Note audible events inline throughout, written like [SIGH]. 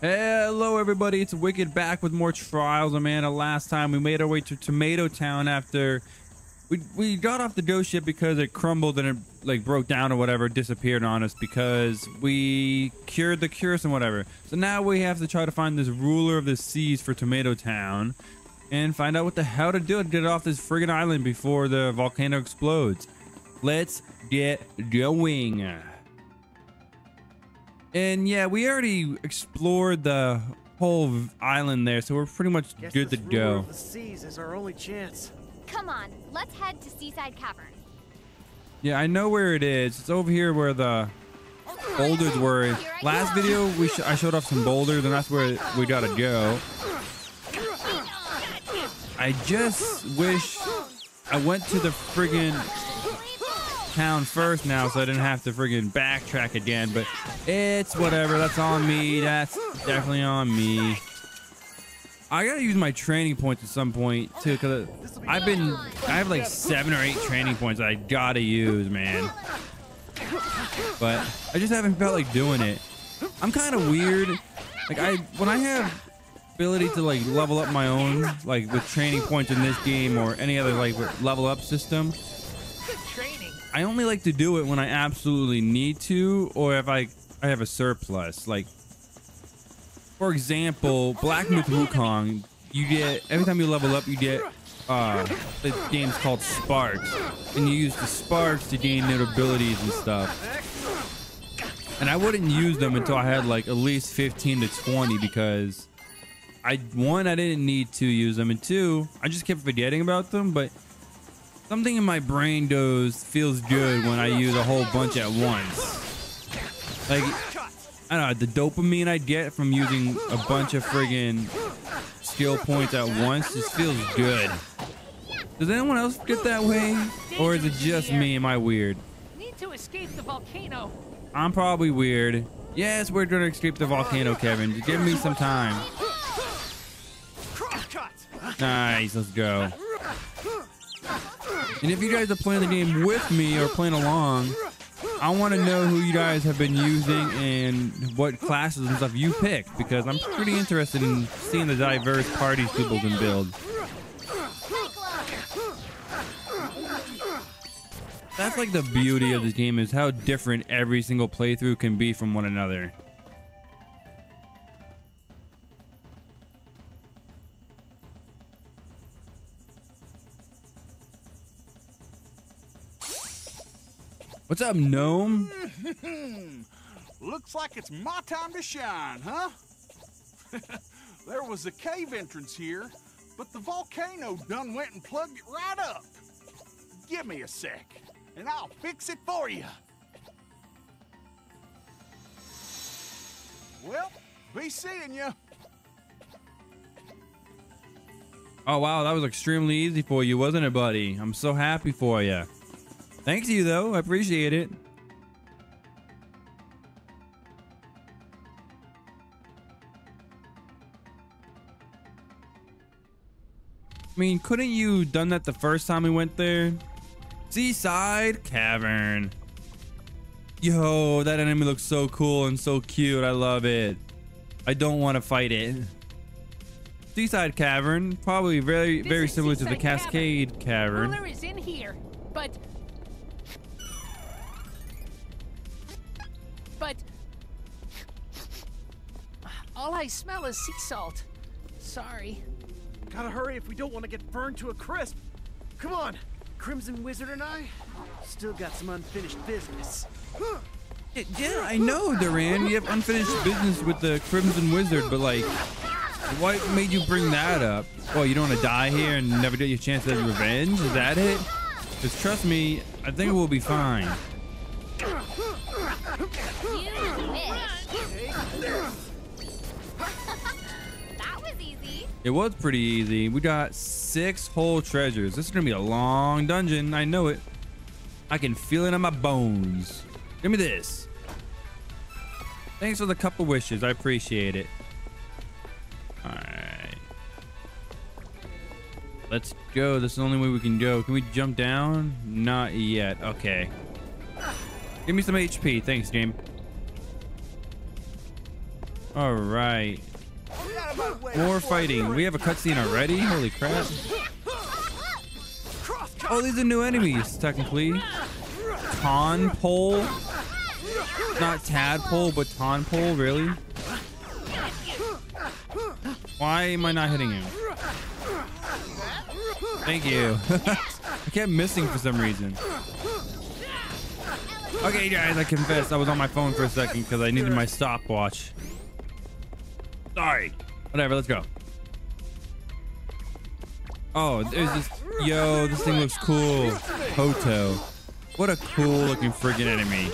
Hello, everybody. It's Wicked back with more Trials of Mana. Last time we made our way to Tomato Town after we we got off the ghost ship because it crumbled and it like broke down or whatever, disappeared on us because we cured the curse and whatever. So now we have to try to find this ruler of the seas for Tomato Town and find out what the hell to do to get off this friggin' island before the volcano explodes. Let's get going. And yeah, we already explored the whole island there, so we're pretty much Guess good to go. of the seas is our only chance. Come on, let's head to Seaside Cavern. Yeah, I know where it is. It's over here where the boulders were. Last video, we sh I showed off some boulders, and that's where we gotta go. I just wish I went to the friggin' town first now, so I didn't have to friggin' backtrack again. But it's whatever. That's on me. That's definitely on me. I gotta use my training points at some point too, cause I've been I have like seven or eight training points I gotta use, man. But I just haven't felt like doing it. I'm kind of weird. Like I when I have ability to like level up my own like with training points in this game or any other like level up system. I only like to do it when I absolutely need to or if I I have a surplus. Like for example, Black Myth Wukong, you get every time you level up you get uh the game's called Sparks. And you use the sparks to gain new abilities and stuff. And I wouldn't use them until I had like at least 15 to 20 because I one I didn't need to use them and two I just kept forgetting about them but something in my brain does feels good when I use a whole bunch at once. Like I don't know the dopamine I get from using a bunch of friggin' skill points at once just feels good. Does anyone else get that way? Or is it just me? Am I weird? Need to escape the volcano. I'm probably weird. Yes we're gonna escape the volcano Kevin. Just give me some time. Nice, let's go. And if you guys are playing the game with me or playing along, I want to know who you guys have been using and what classes and stuff you picked because I'm pretty interested in seeing the diverse parties people can build. That's like the beauty of this game is how different every single playthrough can be from one another. What's up, gnome? [LAUGHS] Looks like it's my time to shine, huh? [LAUGHS] there was a cave entrance here, but the volcano done went and plugged it right up. Give me a sec, and I'll fix it for you. Well, be seeing you. Oh wow, that was extremely easy for you, wasn't it, buddy? I'm so happy for you. Thanks you though, I appreciate it. I mean, couldn't you done that the first time we went there? Seaside Cavern. Yo, that enemy looks so cool and so cute. I love it. I don't want to fight it. Seaside Cavern, probably very, very similar to the Cavern. Cascade Cavern. Ruler is in here, but but all I smell is sea salt. Sorry. Gotta hurry if we don't want to get burned to a crisp. Come on, Crimson Wizard and I still got some unfinished business. Yeah, Yeah, I know, Duran. You have unfinished business with the Crimson Wizard, but like, what made you bring that up? Oh, you don't want to die here and never get your chance at revenge? Is that it? Because trust me, I think we'll be fine. It was pretty easy. We got six whole treasures. This is gonna be a long dungeon. I know it. I can feel it in my bones. Give me this. Thanks for the couple wishes. I appreciate it. All right. Let's go. This is the only way we can go. Can we jump down? Not yet. Okay. Give me some HP. Thanks, game. All right. More fighting. We have a cutscene already. Holy crap! Oh, these are new enemies technically. Tonpole. Not tadpole, but tonpole. Really? Why am I not hitting him? Thank you. [LAUGHS] I kept missing for some reason. Okay, guys, I confess I was on my phone for a second because I needed my stopwatch. Sorry. Whatever, let's go. Oh, there's this. Yo, this thing looks cool. Hoto. What a cool looking friggin' enemy.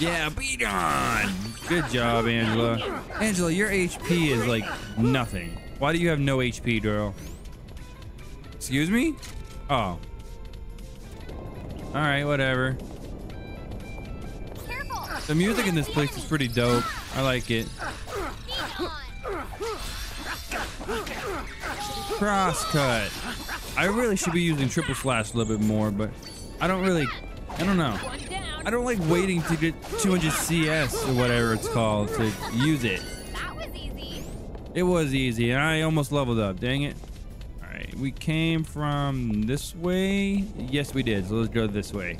Yeah, beat on. Good job, Angela. Angela, your HP is like nothing. Why do you have no HP, girl? Excuse me? Oh. All right, whatever. The music in this place is pretty dope. I like it. Be gone. Cross cut. I really should be using triple slash a little bit more, but I don't really. I don't know. I don't like waiting to get 200 CS or whatever it's called to use it. It was easy, and I almost leveled up. Dang it. All right, we came from this way. Yes, we did. So let's go this way.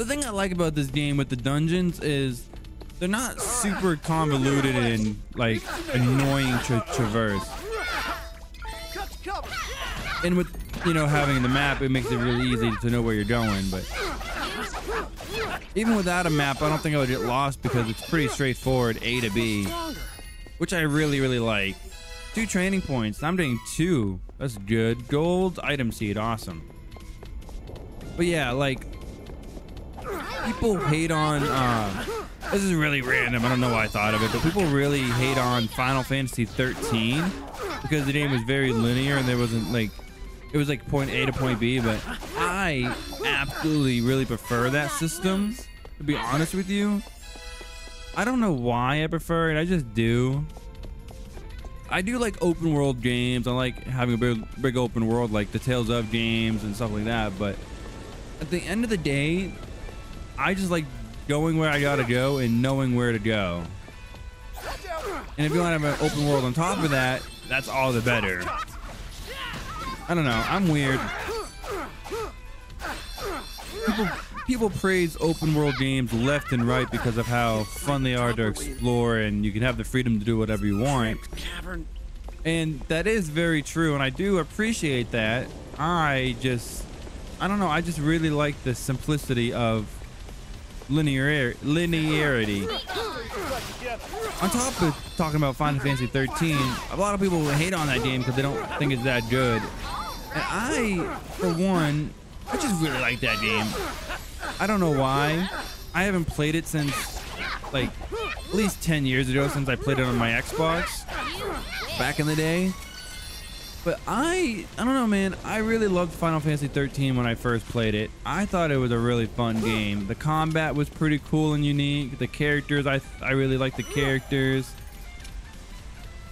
The thing I like about this game with the dungeons is they're not super convoluted and like annoying to traverse. And with you know having the map, it makes it really easy to know where you're going. But even without a map, I don't think I would get lost because it's pretty straightforward A to B. which I really, really like. Two training points. I'm doing two. That's good. Gold item seed. Awesome. But yeah, like people hate on. Uh, this is really random. I don't know why I thought of it, but people really hate on Final Fantasy 13 because the game was very linear and there wasn't like it was like point A to point B. But I absolutely really prefer that system. To be honest with you, I don't know why I prefer it. I just do. I do like open world games. I like having a big, big open world, like the Tales of games and stuff like that. But at the end of the day, I just like going where I gotta go and knowing where to go. And if you want to have an open world on top of that, that's all the better. I don't know. I'm weird. People, people praise open world games left and right because of how fun they are to explore and you can have the freedom to do whatever you want. And that is very true, and I do appreciate that. I just, I don't know, I just really like the simplicity of linear linearity. On top of talking about Final Fantasy 13, a lot of people hate on that game because they don't think it's that good. And I, for one, I just really like that game. I don't know why. I haven't played it since like at least 10 years ago since I played it on my Xbox back in the day. But I, I don't know, man. I really loved Final Fantasy 13 when I first played it. I thought it was a really fun game. The combat was pretty cool and unique. The characters, I, I really liked the characters.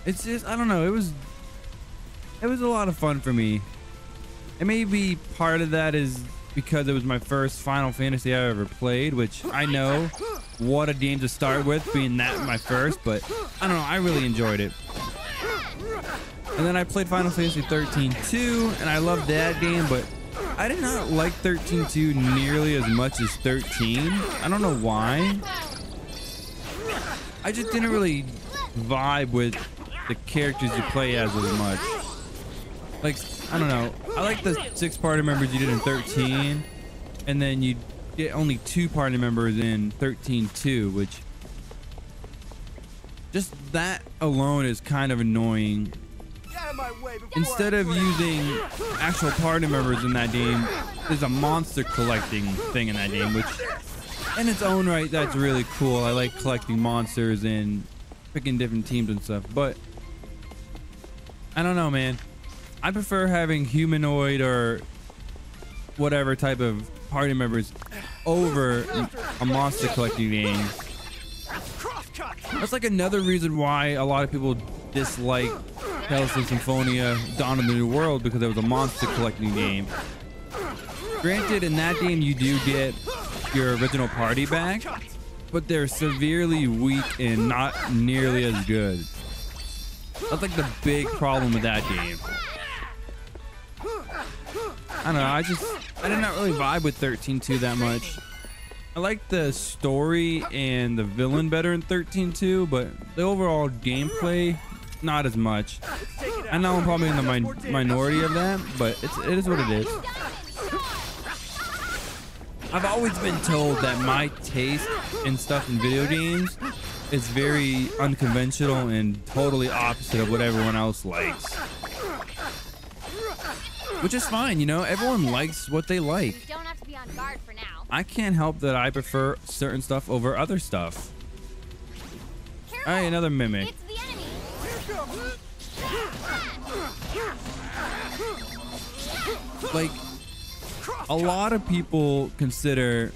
It's just, I don't know. It was, it was a lot of fun for me. And maybe part of that is because it was my first Final Fantasy I ever played, which I know what a game to start with, being that my first. But I don't know. I really enjoyed it. And then I played Final Fantasy 13 2, and I loved that game, but I did not like 13 2 nearly as much as 13. I don't know why. I just didn't really vibe with the characters you play as as much. Like, I don't know. I like the six party members you did in 13, and then you get only two party members in 13 2, which just that alone is kind of annoying instead of using actual party members in that game, there's a monster collecting thing in that game, which in its own right, that's really cool. I like collecting monsters and picking different teams and stuff, but I don't know, man. I prefer having humanoid or whatever type of party members over a monster collecting game. That's like another reason why a lot of people dislike Of Symphonia Dawn of the New World because it was a monster collecting game. Granted, in that game you do get your original party back, but they're severely weak and not nearly as good. That's like the big problem with that game. I don't know. I just I did not really vibe with 13.2 that much. I like the story and the villain better in 13.2, but the overall gameplay not as much. I know I'm probably in the min minority of that, but it's it is what it is. I've always been told that my taste in stuff in video games is very unconventional and totally opposite of what everyone else likes. Which is fine, you know, everyone likes what they like. You don't have to be on guard for now. I can't help that I prefer certain stuff over other stuff. Alright, another mimic. Like, a lot of people consider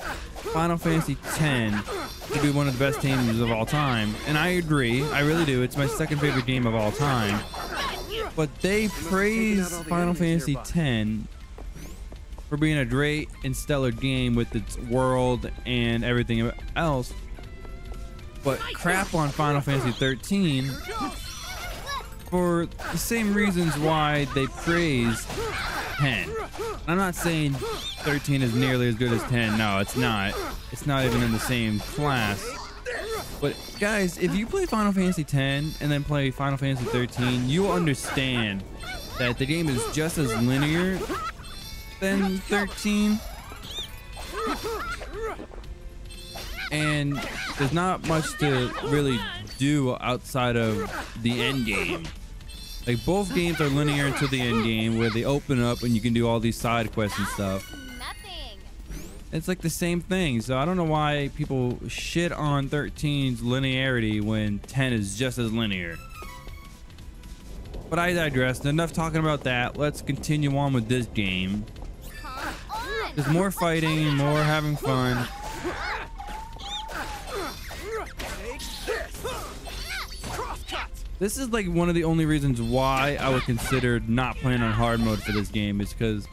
Final Fantasy X to be one of the best games of all time. And I agree. I really do. It's my second favorite game of all time. But they praise Final Fantasy X for being a great and stellar game with its world and everything else. But crap on Final Fantasy 13 for the same reasons why they praise 10. I'm not saying 13 is nearly as good as 10. No, it's not. It's not even in the same class. But guys, if you play Final Fantasy 10 and then play Final Fantasy 13, you will understand that the game is just as linear than 13. And there's not much to really do outside of the end game. Like both games are linear until the end game where they open up and you can do all these side quests and stuff. Nothing. It's like the same thing. So I don't know why people shit on 13's linearity when 10 is just as linear. But I digress. Enough talking about that. Let's continue on with this game. There's more fighting, more having fun. [LAUGHS] This is like one of the only reasons why I would consider not playing on hard mode for this game is because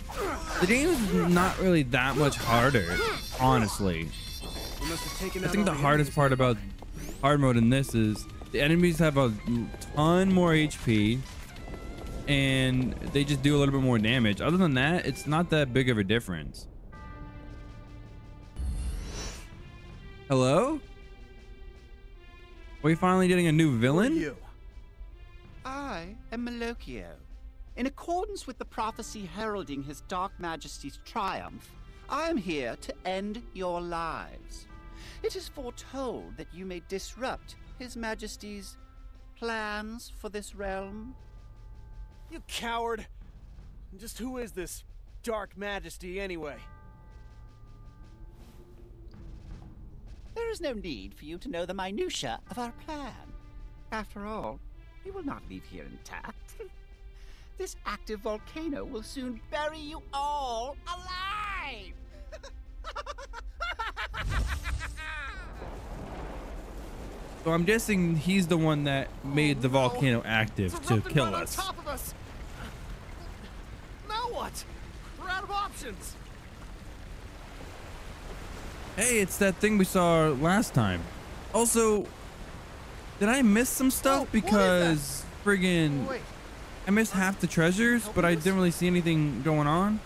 the game is not really that much harder, honestly. I think the hardest part about hard mode in this is the enemies have a ton more HP and they just do a little bit more damage. Other than that, it's not that big of a difference. Hello? Are we finally getting a new villain? I am Malocchio. In accordance with the prophecy heralding his Dark Majesty's triumph, I am here to end your lives. It is foretold that you may disrupt His Majesty's plans for this realm. You coward. Just who is this Dark Majesty anyway? There is no need for you to know the minutiae of our plan. After all, we will not leave here intact. [LAUGHS] this active volcano will soon bury you all alive! [LAUGHS] So I'm guessing he's the one that made the volcano oh, active It's to kill right us. us. Now what? We're out of options. Hey, it's that thing we saw last time. Also, did I miss some Oh, stuff? is because friggin' Wait, I missed half the treasures, but I didn't really see anything going on.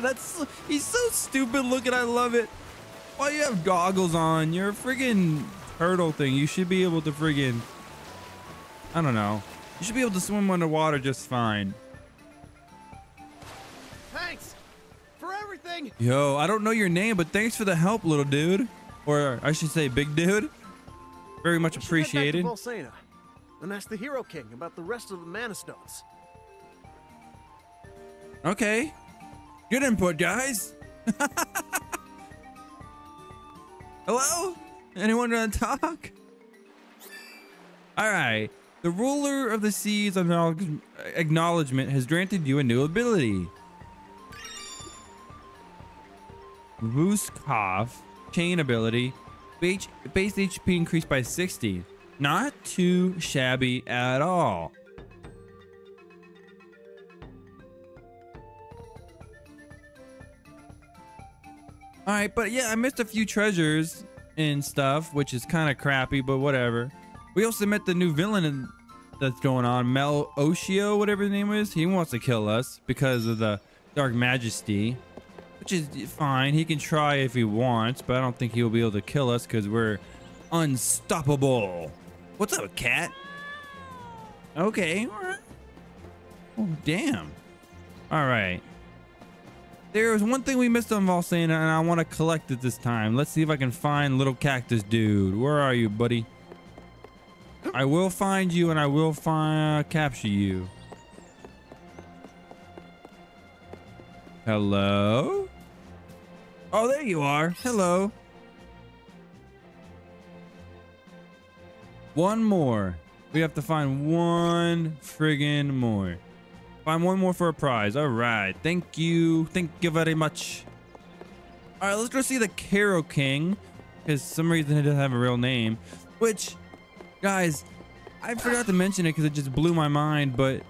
That's he's so stupid looking. I love it. Why you have goggles on? You're a friggin' turtle thing. You should be able to friggin' I don't know. You should be able to swim underwater just fine. thanks for everything. Yo, I don't know your name, but thanks for the help, little dude. Or I should say, big dude. Very much appreciated. Head back to Valsena and ask the Hero King about the rest of the Mana Stones. Okay. Good input, guys. Hello? Anyone gonna talk? All right. The ruler of the seas acknowledge- acknowledgement has granted you a new ability. Ruskov chain ability. Base HP increased by 60. Not too shabby at all. All right, but yeah, I missed a few treasures and stuff, which is kind of crappy, but whatever. We also met the new villain in, that's going on, Mel Oshio, whatever his name is. He wants to kill us because of the Dark Majesty, which is fine. He can try if he wants, but I don't think he'll be able to kill us because we're unstoppable. What's up, cat? Okay. Oh, damn. All right. There was one thing we missed on Volcana, and I want to collect it this time. Let's see if I can find little cactus dude. Where are you, buddy? I will find you, and I will find uh, capture you. Hello? Oh, there you are. Hello. One more. We have to find one friggin' more. Find one more for a prize. All right. Thank you. Thank you very much. All right, let's go see the Hero King. Because some reason he doesn't have a real name. Which, guys, I forgot to mention it because it just blew my mind. But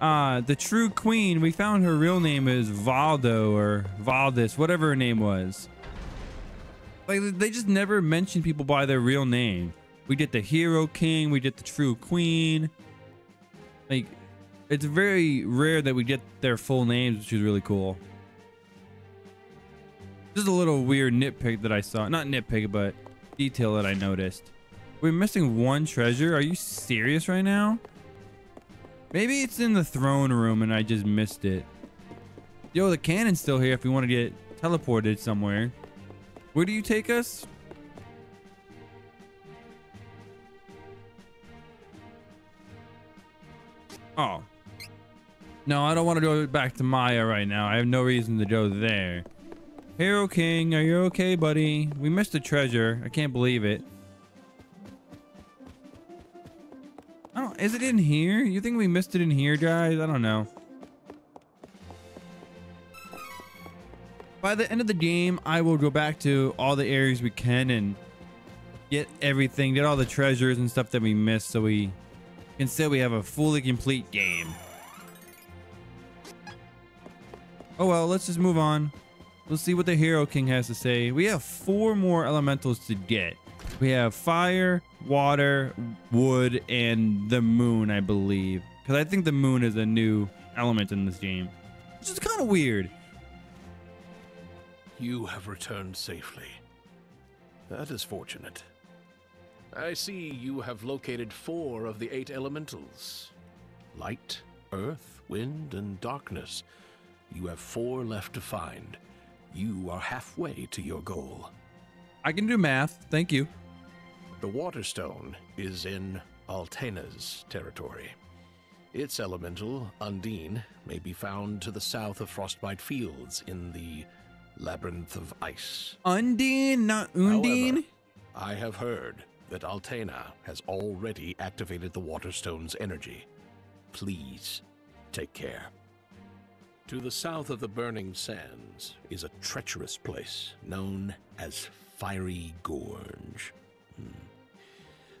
uh, the true queen, we found her real name is Valdo or Valdis, whatever her name was. Like, they just never mention people by their real name. We get the Hero King. We get the true queen. Like, it's very rare that we get their full names, which is really cool. Just a little weird nitpick that I saw. Not nitpick, but detail that I noticed. We're missing one treasure. Are you serious right now? Maybe it's in the throne room and I just missed it. Yo, the cannon's still here if we want to get teleported somewhere. Where do you take us? Oh. No, I don't want to go back to Maia right now. I have no reason to go there. Hero King, are you okay, buddy? We missed a treasure. I can't believe it. Don't, is it in here? You think we missed it in here, guys? I don't know. By the end of the game, I will go back to all the areas we can and get everything, get all the treasures and stuff that we missed so we can say we have a fully complete game. Oh well, let's just move on. Let's see what the Hero King has to say. We have four more elementals to get. We have fire, water, wood, and the moon, I believe. Because I think the moon is a new element in this game. Which is kind of weird. You have returned safely. That is fortunate. I see you have located four of the eight elementals light, earth, wind, and darkness. You have four left to find. You are halfway to your goal. I can do math. Thank you. The Waterstone is in Altena's territory. Its elemental, Undine, may be found to the south of Frostbite Fields in the Labyrinth of Ice. Undine, not Undine. However, I have heard that Altena has already activated the Waterstone's energy. Please take care. To the south of the Burning Sands is a treacherous place known as Fiery Gorge. Hmm.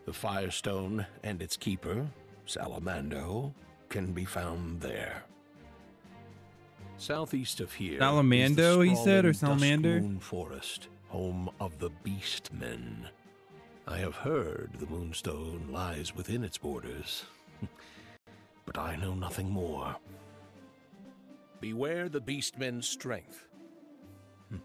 The Firestone and its keeper, Salamando, can be found there. Southeast of here, is the Salamando, he said, or Salamander? Forest, home of the Beastmen. I have heard the Moonstone lies within its borders, [LAUGHS] but I know nothing more. Beware the Beastmen's strength. Hmm.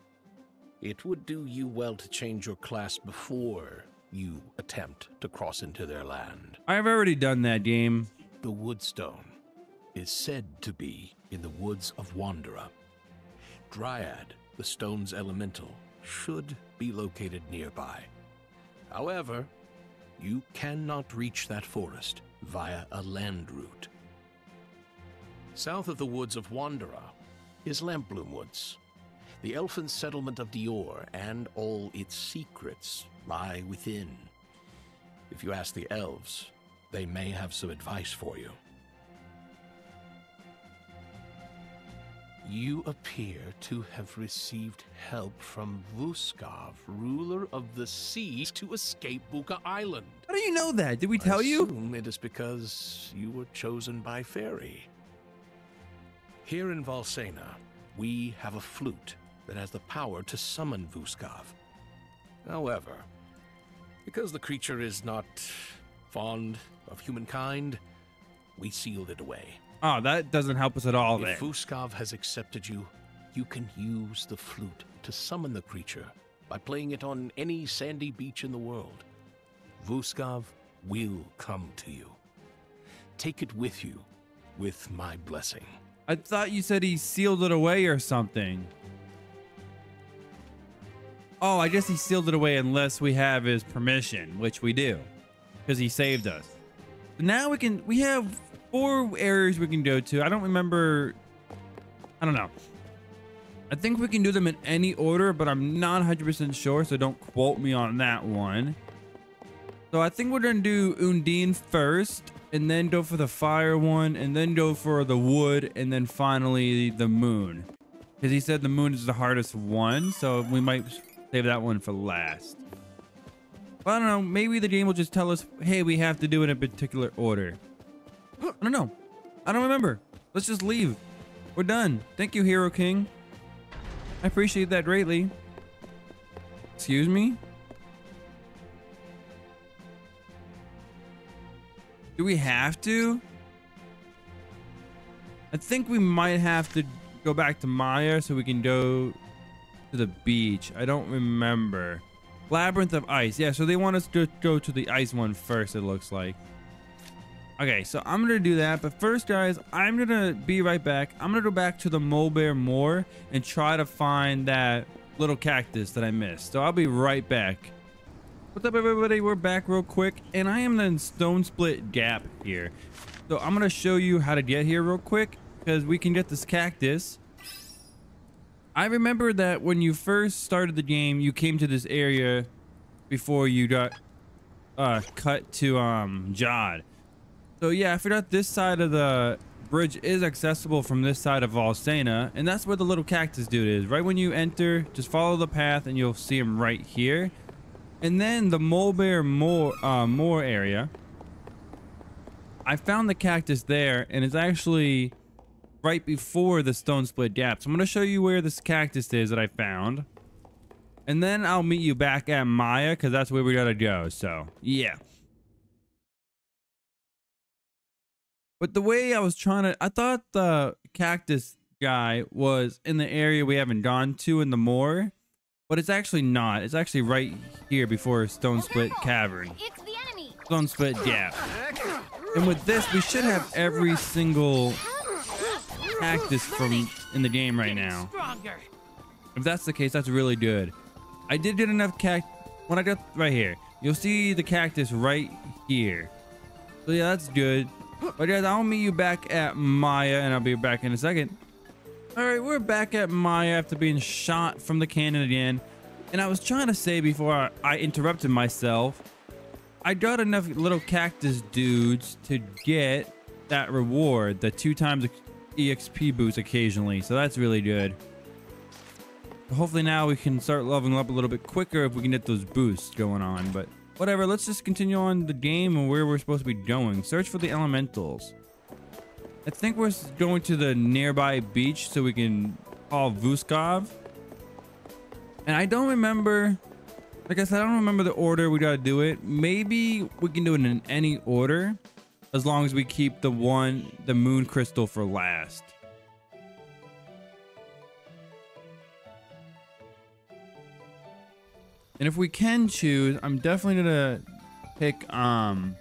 It would do you well to change your class before you attempt to cross into their land. I've already done that game. The Woodstone is said to be in the woods of Wanderer. Dryad, the stone's elemental, should be located nearby. However, you cannot reach that forest via a land route. South of the woods of Wanderer is Lampbloom Woods. The elfin settlement of Dior and all its secrets lie within. If you ask the elves, They may have some advice for you. You appear to have received help from Vuskov, ruler of the seas, to escape Buka Island. How do you know that? Did we tell I you? assume it is because you were chosen by fairy. Here in Valsena, we have a flute that has the power to summon Vuskov. However, because the creature is not fond of humankind, we sealed it away. Oh, that doesn't help us at all. If Vuskov has accepted you, you can use the flute to summon the creature by playing it on any sandy beach in the world. Vuskov will come to you. Take it with you, with my blessing. I thought you said he sealed it away or something. Oh, I guess he sealed it away unless we have his permission, which we do, because he saved us. Now we can. We have four areas we can go to. I don't remember. I don't know. I think we can do them in any order, but I'm not 100% sure, so don't quote me on that one. So I think we're gonna do Undine first, and then go for the fire one, and then go for the wood, and then finally the moon. Because he said the moon is the hardest one, so we might save that one for last. But I don't know, maybe the game will just tell us, hey, we have to do it in a particular order. I don't know. I don't remember. Let's just leave. We're done. Thank you, Hero King. I appreciate that greatly. Excuse me? Do we have to? I think we might have to go back to Maia so we can go to the beach. I don't remember. Labyrinth of Ice. Yeah, so they want us to go to the ice one first, it looks like. Okay, so I'm going to do that. But first, guys, I'm going to be right back. I'm going to go back to the Molebear Moor and try to find that little cactus that I missed. So I'll be right back. What's up, everybody? We're back real quick. And I am in Stone Split Gap here. So I'm going to show you how to get here real quick. Because we can get this cactus. I remember that when you first started the game, you came to this area before you got uh, cut to um, Jadd. So yeah, I forgot this side of the bridge is accessible from this side of Valsena, and that's where the little cactus dude is. Right when you enter, just follow the path and you'll see him right here. And then the Molebear Moor, uh, Moor area. I found the cactus there, and it's actually right before the Stone Split Gap. So I'm going to show you where this cactus is that I found. And then I'll meet you back at Maia, because that's where we got to go. So, yeah. But the way I was trying to, I thought the cactus guy was in the area we haven't gone to in the moor, but it's actually not. It's actually right here before Stone Split Cavern, It's the enemy. Stone Split Gap. And with this, we should have every single cactus from in the game right now. If that's the case, that's really good. I did get enough cact. When I got right here, you'll see the cactus right here. So yeah, that's good. But guys, I'll meet you back at Maia, and I'll be back in a second. All right, we're back at Maia after being shot from the cannon again. And I was trying to say before I, interrupted myself, I got enough little cactus dudes to get that reward, the two times EXP boost occasionally. So that's really good. Hopefully now we can start leveling up a little bit quicker if we can get those boosts going on. But whatever, let's just continue on the game and where we're supposed to be going. Search for the elementals. I think we're going to the nearby beach so we can call Vuskov. And I don't remember, like I said, I don't remember the order we gotta do it. Maybe we can do it in any order as long as we keep the one, the moon crystal for last. And if we can choose, I'm definitely gonna pick um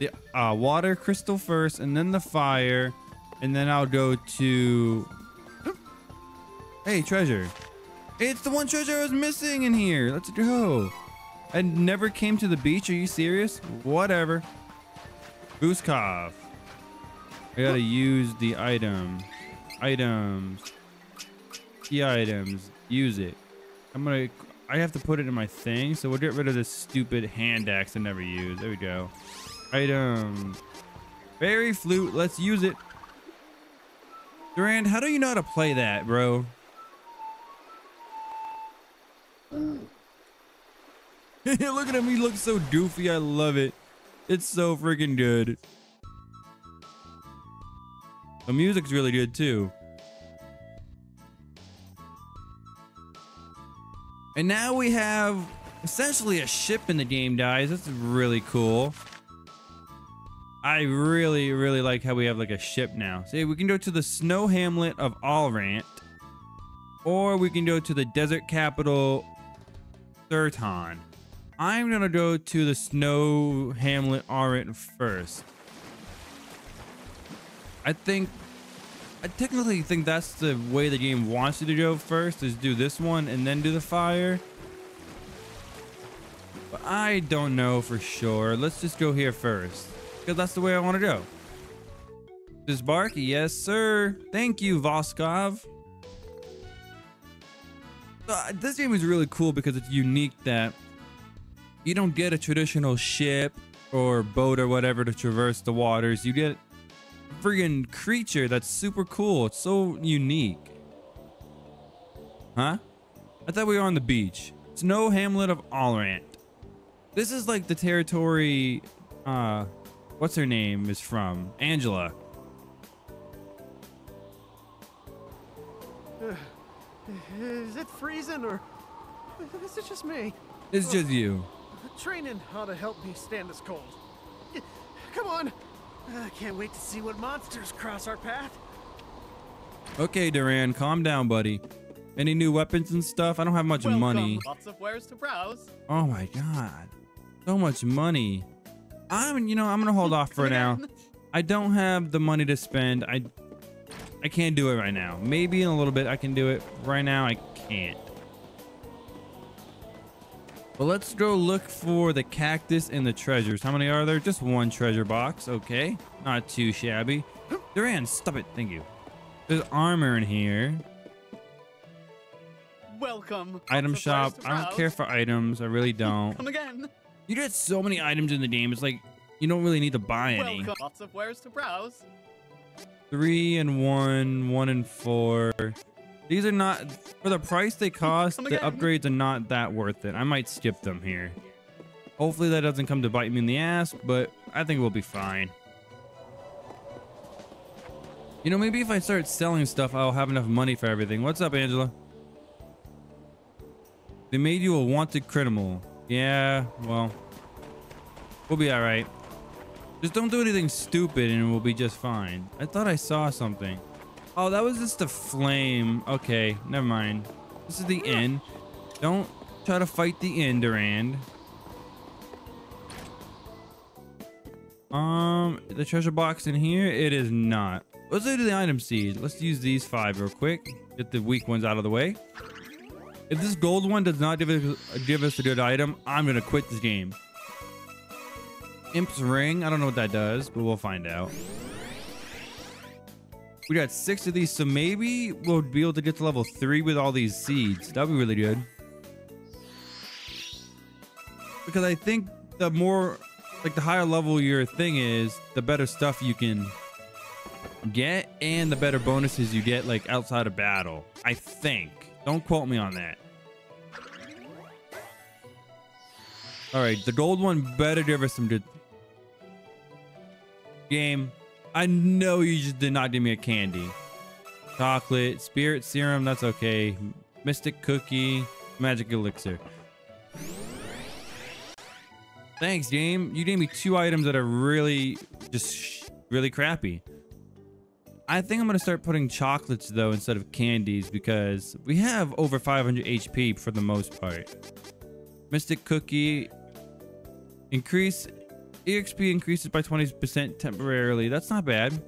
the uh, water crystal first, and then the fire, and then I'll go to. Hey, treasure! It's the one treasure I was missing in here. Let's go. I never came to the beach. Are you serious? Whatever. Vuskov. I gotta use the item. Items. Key items. Use it. I'm gonna. I have to put it in my thing, so we'll get rid of this stupid hand axe I never use. There we go. Item. Fairy flute. Let's use it. Duran, how do you know how to play that, bro? [LAUGHS] Look at him. He looks so doofy. I love it. It's so freaking good. The music's really good too. And now we have essentially a ship in the game, guys. That's really cool. I really, really like how we have like a ship now. See, we can go to the snow hamlet of Alrant, or we can go to the desert capital, Thurton. I'm gonna go to the snow hamlet Alrant first. I think, I technically think that's the way the game wants you to go first, is do this one and then do the fire. But I don't know for sure. Let's just go here first because that's the way I want to go. This Barky, yes, sir. Thank you, Voskov. Uh, this game is really cool because it's unique that you don't get a traditional ship or boat or whatever to traverse the waters. You get a friggin' creature that's super cool. It's so unique. Huh? I thought we were on the beach. It's no Hamlet of Alrant. This is like the territory uh what's her name is from angela Is it freezing or is it just me? it's just you Training ought to help me stand this cold. Come on. I can't wait to see what monsters cross our path. okay duran calm down buddy any new weapons and stuff i don't have much money Lots of wares to browse. oh my god so much money i'm you know i'm gonna hold off for now [LAUGHS] i don't have the money to spend i i can't do it right now maybe in a little bit i can do it right now i can't But let's go look for the cactus and the treasures. How many are there? Just one treasure box. Okay. Not too shabby. [GASPS] Duran, stop it. Thank you. There's armor in here. Welcome. Item shop. I don't care for items. I really [LAUGHS] don't. Come again. You get so many items in the game. It's like you don't really need to buy any. Welcome. Lots of wares to browse. Three and one, one and four. These are not for the price they cost. The upgrades are not that worth it. I might skip them here. Hopefully that doesn't come to bite me in the ass, but I think we'll be fine. You know, maybe if I start selling stuff, I'll have enough money for everything. What's up, Angela? They made you a wanted criminal. Yeah, well, we'll be all right. Just don't do anything stupid and we'll be just fine. I thought I saw something. Oh, that was just a flame. Okay, never mind. This is the end. Don't try to fight the inn, Duran. Um, the treasure box in here, it is not. Let's do the item seed. Let's use these five real quick. Get the weak ones out of the way. If this gold one does not give us, give us a good item, I'm gonna quit this game. Imp's ring. I don't know what that does, but we'll find out. We got six of these, so maybe we'll be able to get to level three with all these seeds. That'd be really good. Because I think the more, like the higher level your thing is, the better stuff you can get and the better bonuses you get like outside of battle. I think. Don't quote me on that. All right, the gold one better give us some good game. I know you just did not give me a candy. Chocolate, spirit serum, that's okay. Mystic cookie, magic elixir. Thanks, game. You gave me two items that are really just really crappy. I think I'm gonna start putting chocolates though instead of candies because we have over 500 HP for the most part. Mystic cookie increase EXP increases by 20% temporarily. That's not bad.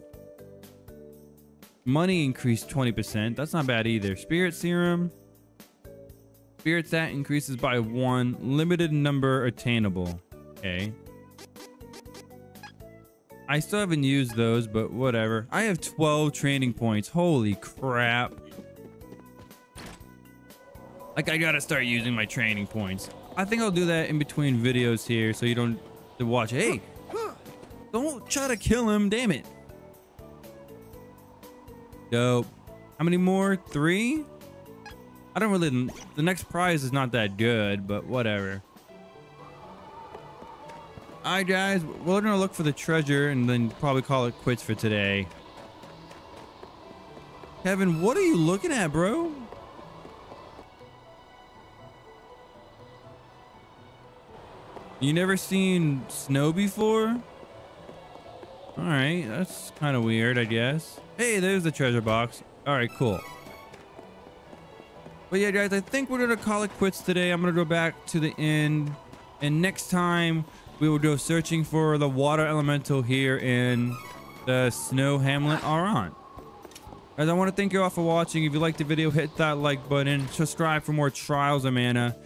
Money increased 20%. That's not bad either. Spirit serum. Spirit stat increases by one. Limited number attainable. Okay. I still haven't used those, but whatever. I have 12 training points. Holy crap. Like, I gotta start using my training points. I think I'll do that in between videos here so you don't to watch. Hey, Don't try to kill him, damn it. Dope. How many more? Three? I don't really... The next prize is not that good, but whatever. Alright, guys. We're gonna look for the treasure and then probably call it quits for today. Kevin, what are you looking at, bro? You never seen snow before? Alright, that's kind of weird, I guess. Hey, there's the treasure box. Alright, cool. But yeah, guys, I think we're to call it quits today. I'm to go back to the end. And next time, we will go searching for the water elemental here in the snow hamlet Aran. Guys, I want to thank you all for watching. If you liked the video, hit that like button. Subscribe for more Trials of Mana.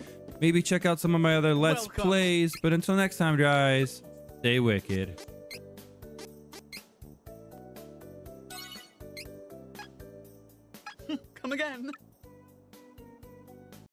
Maybe check out some of my other Let's Welcome. Plays. But until next time, guys, stay wicked. [LAUGHS] Come again.